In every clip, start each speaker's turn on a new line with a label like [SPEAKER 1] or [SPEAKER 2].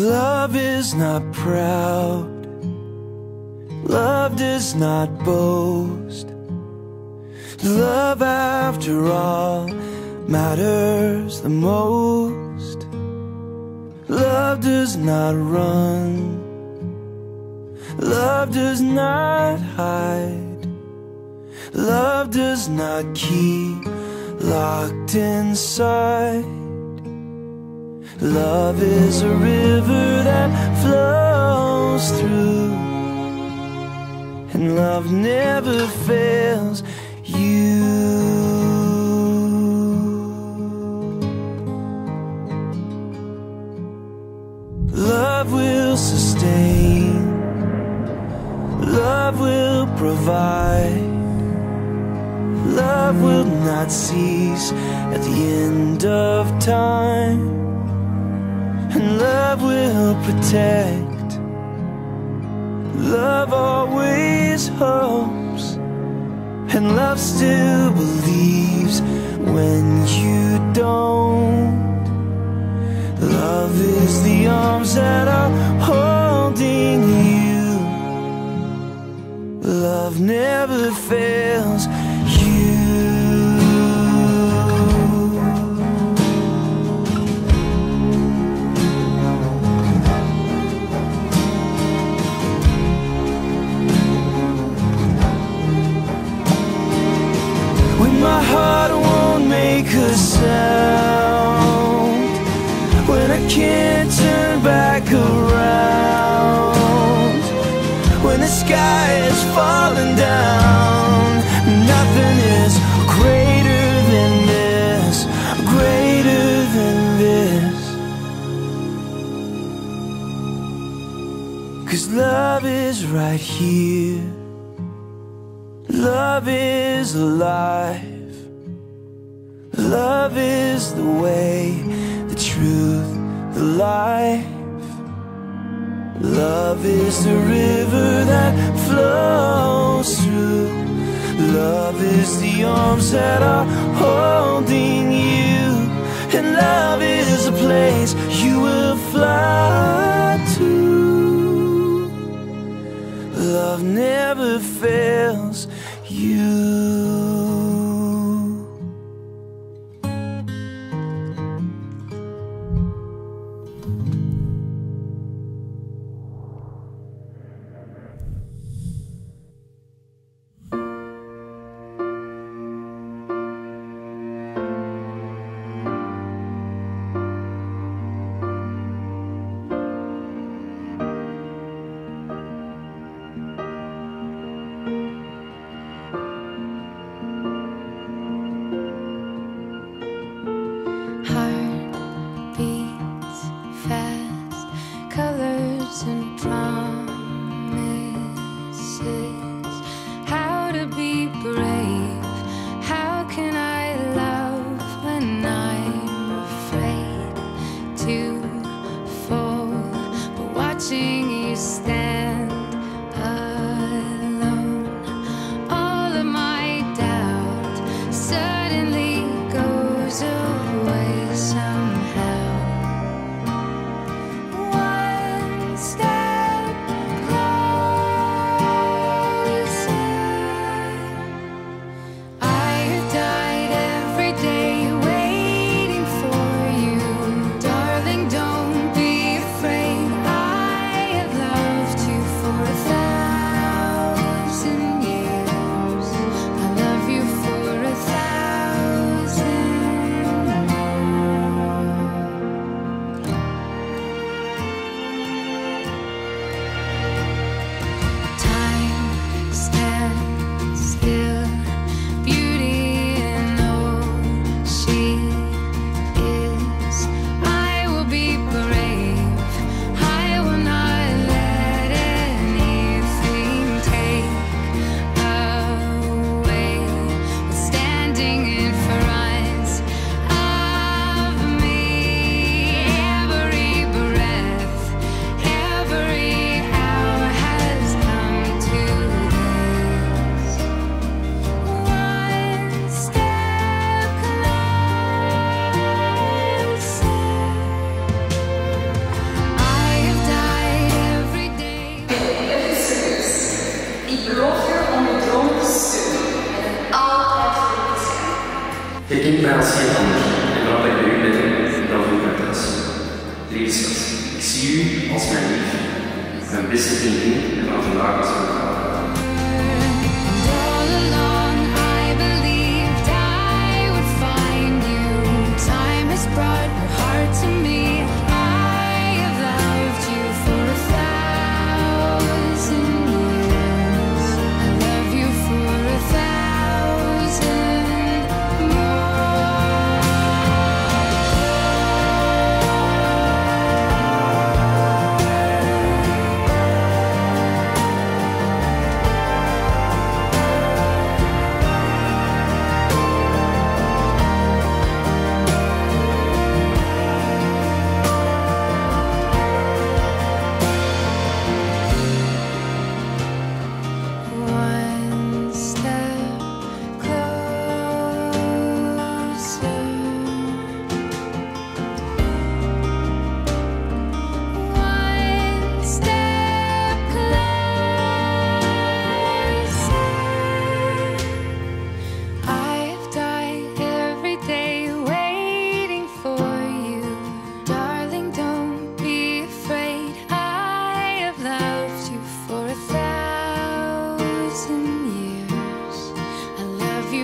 [SPEAKER 1] Love is not proud. Love does not boast. Love, after all, matters the most. Love does not run. Love does not hide. Love does not keep locked inside. Love is a river and love never fails you. Love will sustain, love will provide. Love will not cease at the end of time. And love will protect. Love always hopes. And love still believes when you don't. Love is the arms that are can't turn back around. When the sky is falling down Nothing is greater than this Greater than this. Cause love is right here. Love is alive. Love is the way, life. Love is the river that flows through. Love is the arms that are holding you. And love is a place you will fly to. Love never fails you.
[SPEAKER 2] Herkenbaarheid en wat ik bij u ben, dat I ik dat. Liefstes, ik zie u
[SPEAKER 3] als mijn lief, mijn beste vriendin en van vandaag als mijn vader.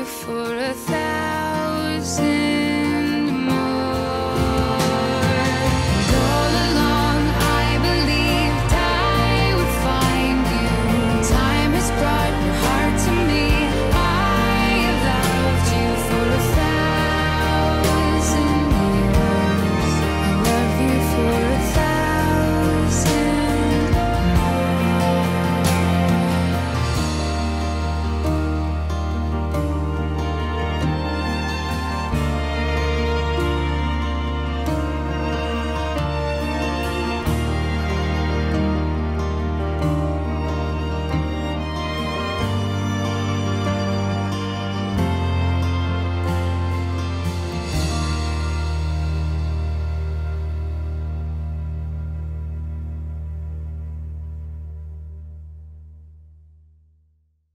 [SPEAKER 3] for a thousand